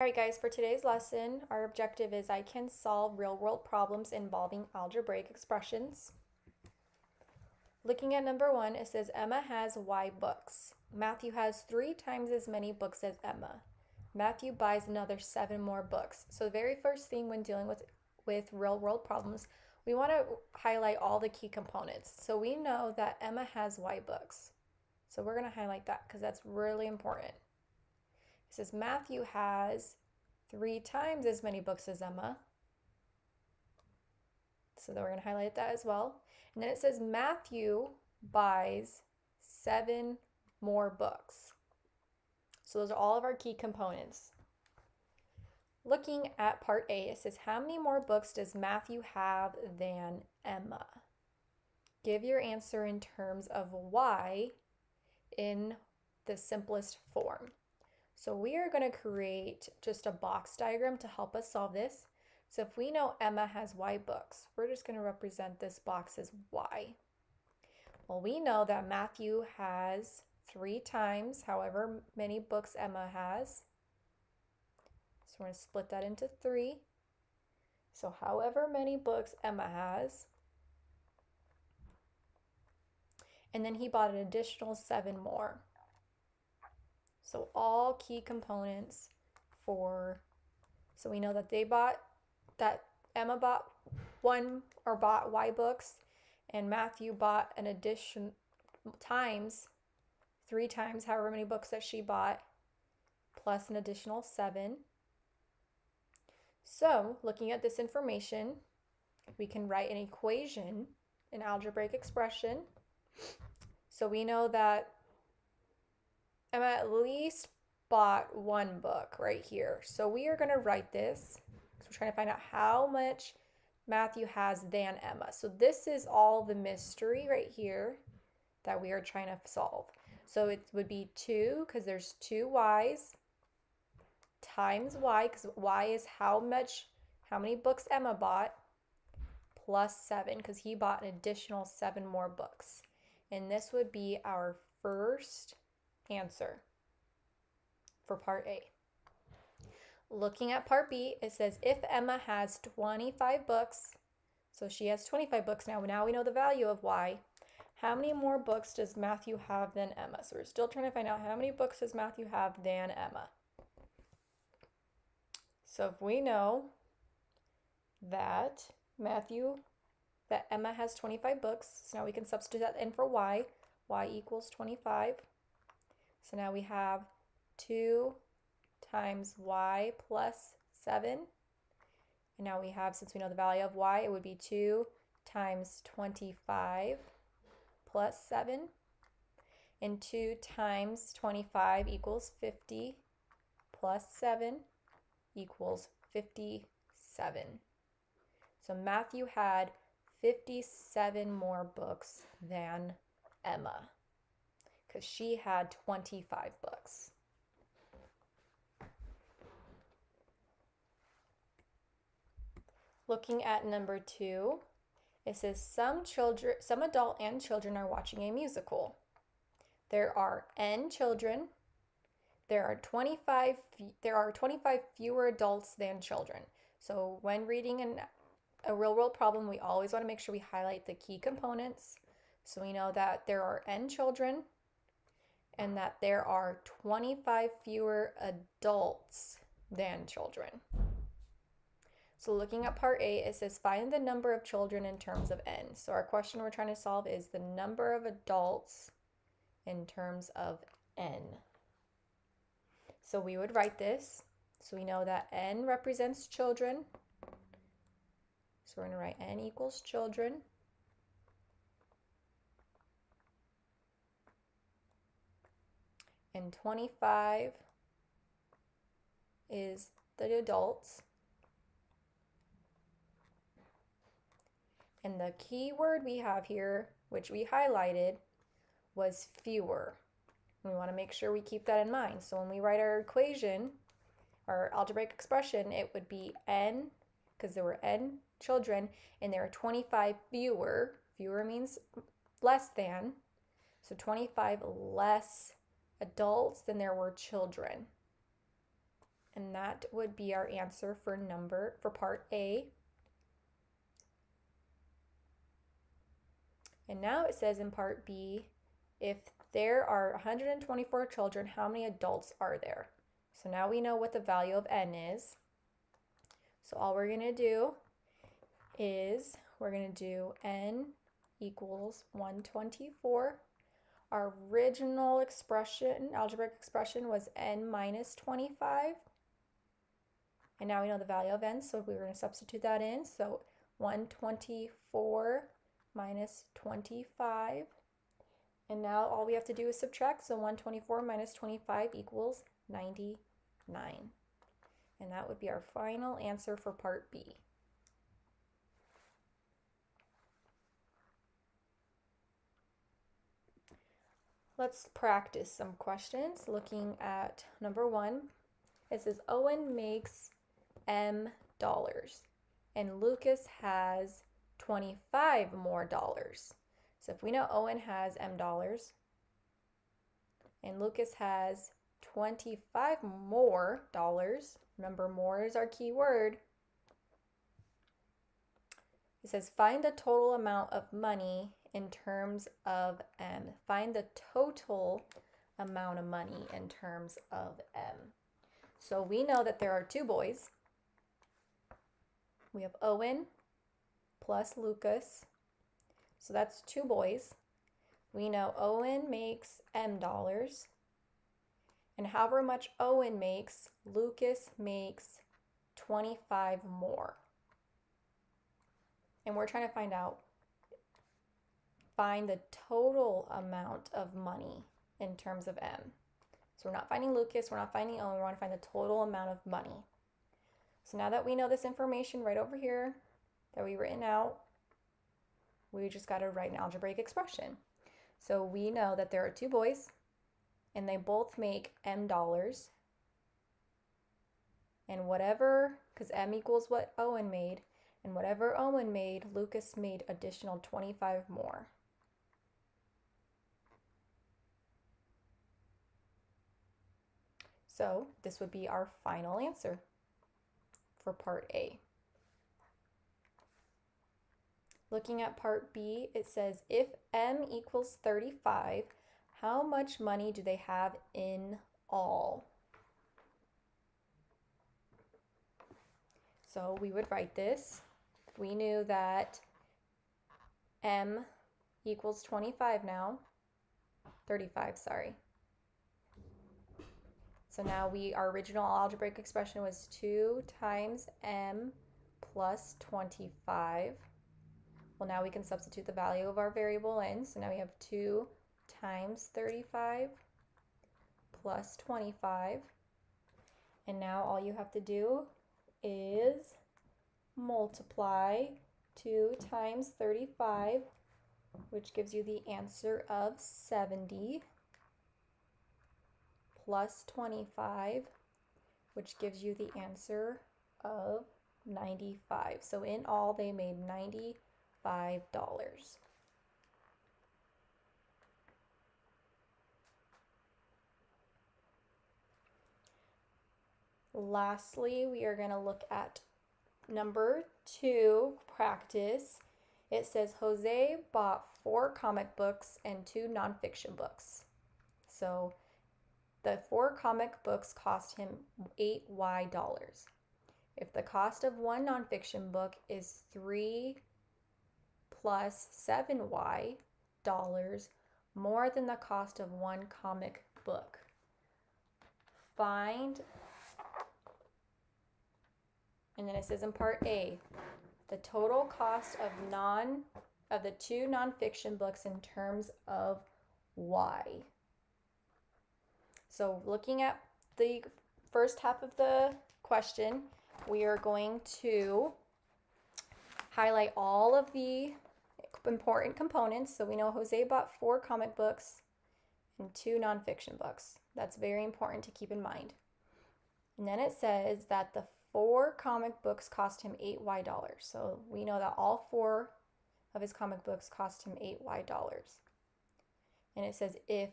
Alright guys, for today's lesson, our objective is I can solve real-world problems involving algebraic expressions. Looking at number one, it says Emma has Y books. Matthew has three times as many books as Emma. Matthew buys another seven more books. So the very first thing when dealing with, with real-world problems, we want to highlight all the key components. So we know that Emma has Y books. So we're going to highlight that because that's really important. It says Matthew has three times as many books as Emma. So then we're going to highlight that as well. And then it says Matthew buys seven more books. So those are all of our key components. Looking at part A, it says how many more books does Matthew have than Emma? Give your answer in terms of Y in the simplest form. So we are going to create just a box diagram to help us solve this. So if we know Emma has Y books, we're just going to represent this box as Y. Well, we know that Matthew has three times however many books Emma has. So we're going to split that into three. So however many books Emma has. And then he bought an additional seven more. So all key components for, so we know that they bought, that Emma bought one or bought Y books and Matthew bought an addition times, three times however many books that she bought, plus an additional seven. So looking at this information, we can write an equation, an algebraic expression. So we know that Emma at least bought one book right here. So we are going to write this we're trying to find out how much Matthew has than Emma. So this is all the mystery right here that we are trying to solve. So it would be 2 because there's two y's times y because y is how much, how many books Emma bought plus 7 because he bought an additional 7 more books. And this would be our first answer for part A. Looking at part B, it says if Emma has 25 books, so she has 25 books now, now we know the value of Y. How many more books does Matthew have than Emma? So we're still trying to find out how many books does Matthew have than Emma. So if we know that Matthew, that Emma has 25 books, so now we can substitute that in for Y. Y equals 25. So now we have 2 times y plus 7. And now we have, since we know the value of y, it would be 2 times 25 plus 7. And 2 times 25 equals 50 plus 7 equals 57. So Matthew had 57 more books than Emma because she had 25 books. Looking at number two, it says some children, some adult and children are watching a musical. There are n children. There are 25 there are 25 fewer adults than children. So when reading an, a real world problem, we always want to make sure we highlight the key components. So we know that there are n children, and that there are 25 fewer adults than children. So looking at part A, it says find the number of children in terms of n. So our question we're trying to solve is the number of adults in terms of n. So we would write this. So we know that n represents children. So we're going to write n equals children. And 25 is the adults. And the key word we have here, which we highlighted, was fewer. We want to make sure we keep that in mind. So when we write our equation, our algebraic expression, it would be n, because there were n children, and there are 25 fewer. Fewer means less than. So 25 less adults than there were children. And that would be our answer for number for part A. And now it says in part B, if there are 124 children, how many adults are there? So now we know what the value of n is. So all we're going to do is we're going to do n equals 124. Our original expression, algebraic expression, was n minus 25. And now we know the value of n, so we're going to substitute that in. So 124 minus 25. And now all we have to do is subtract. So 124 minus 25 equals 99. And that would be our final answer for part B. Let's practice some questions looking at number one. It says Owen makes M dollars and Lucas has 25 more dollars. So if we know Owen has M dollars and Lucas has 25 more dollars, remember more is our key word. It says find the total amount of money in terms of M. Find the total amount of money in terms of M. So we know that there are two boys. We have Owen plus Lucas. So that's two boys. We know Owen makes M dollars. And however much Owen makes, Lucas makes 25 more. And we're trying to find out find the total amount of money in terms of M. So we're not finding Lucas, we're not finding Owen, we want to find the total amount of money. So now that we know this information right over here that we written out, we just got to write an algebraic expression. So we know that there are two boys and they both make M dollars. And whatever, because M equals what Owen made, and whatever Owen made, Lucas made additional 25 more. So this would be our final answer for part A. Looking at part B, it says if M equals 35, how much money do they have in all? So we would write this. We knew that M equals 25 now, 35, sorry. So now we, our original algebraic expression was 2 times m plus 25. Well, now we can substitute the value of our variable in. So now we have 2 times 35 plus 25. And now all you have to do is multiply 2 times 35, which gives you the answer of 70 plus 25, which gives you the answer of 95. So in all, they made $95. Lastly, we are going to look at number two, practice. It says Jose bought four comic books and two nonfiction books. So the four comic books cost him 8y dollars. If the cost of one nonfiction book is 3 plus 7y dollars more than the cost of one comic book, find, and then it says in part A, the total cost of non of the two nonfiction books in terms of y. So looking at the first half of the question, we are going to highlight all of the important components. So we know Jose bought four comic books and two nonfiction books. That's very important to keep in mind. And then it says that the four comic books cost him 8y dollars. So we know that all four of his comic books cost him 8y dollars. And it says if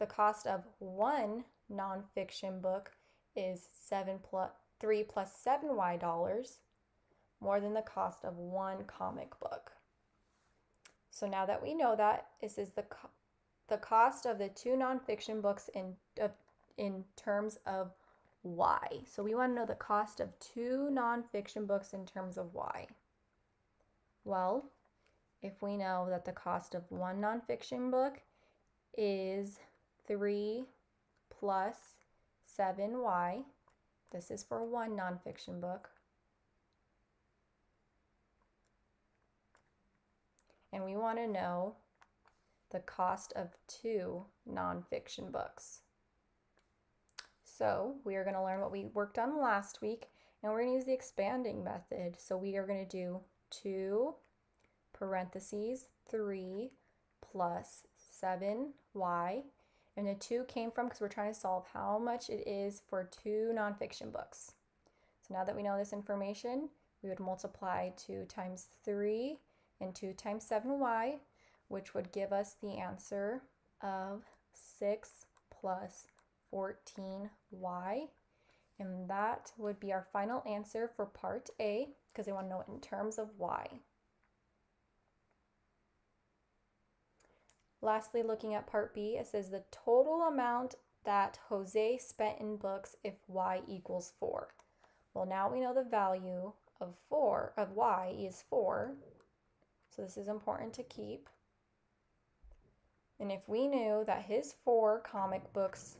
the cost of one nonfiction book is 7 plus 3 plus 7y dollars more than the cost of one comic book. So now that we know that, this is the co- the cost of the two nonfiction books in uh, in terms of y. So we want to know the cost of two nonfiction books in terms of y. Well, if we know that the cost of one nonfiction book is 3 plus 7y, this is for one nonfiction book, and we want to know the cost of two nonfiction books. So we are going to learn what we worked on last week, and we're going to use the expanding method. So we are going to do 2 parentheses 3 plus 7y, and the 2 came from because we're trying to solve how much it is for two nonfiction books. So now that we know this information, we would multiply 2 times 3 and 2 times 7y, which would give us the answer of 6 plus 14y. And that would be our final answer for part A, because they want to know it in terms of y. Lastly, looking at part B, it says the total amount that Jose spent in books if y equals 4. Well, now we know the value of 4 of y is 4, so this is important to keep. And if we knew that his four comic books,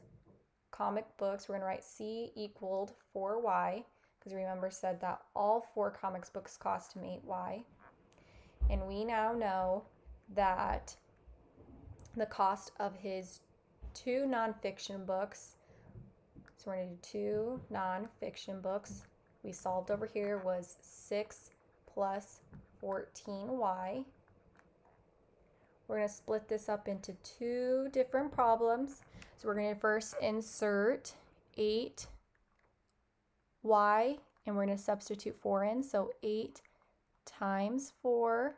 comic books, we're going to write C equaled 4y, because remember said that all four comics books cost him 8y. And we now know that the cost of his two nonfiction books, so we're going to do two nonfiction books, we solved over here was 6 plus 14y. We're going to split this up into two different problems. So we're going to first insert 8y and we're going to substitute 4 in. So 8 times 4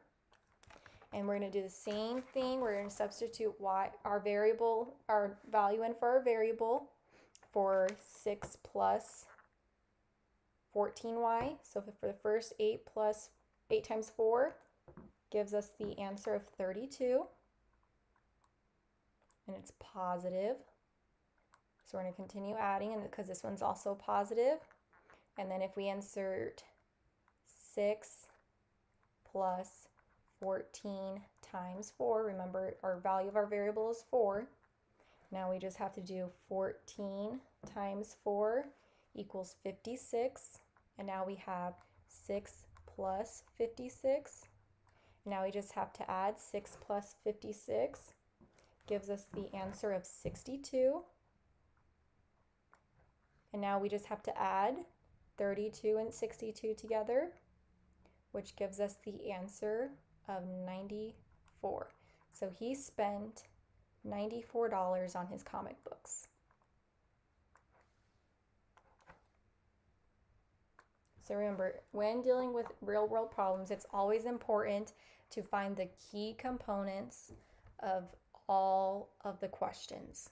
and we're going to do the same thing. We're going to substitute y, our variable, our value in for our variable for 6 plus 14y. So for the first 8 plus 8 times 4 gives us the answer of 32. And it's positive. So we're going to continue adding and because this one's also positive. And then if we insert 6 plus 14 times 4, remember our value of our variable is 4. Now we just have to do 14 times 4 equals 56. And now we have 6 plus 56. Now we just have to add 6 plus 56 gives us the answer of 62. And now we just have to add 32 and 62 together, which gives us the answer of 94. So he spent $94 on his comic books. So remember, when dealing with real world problems, it's always important to find the key components of all of the questions.